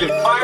Fire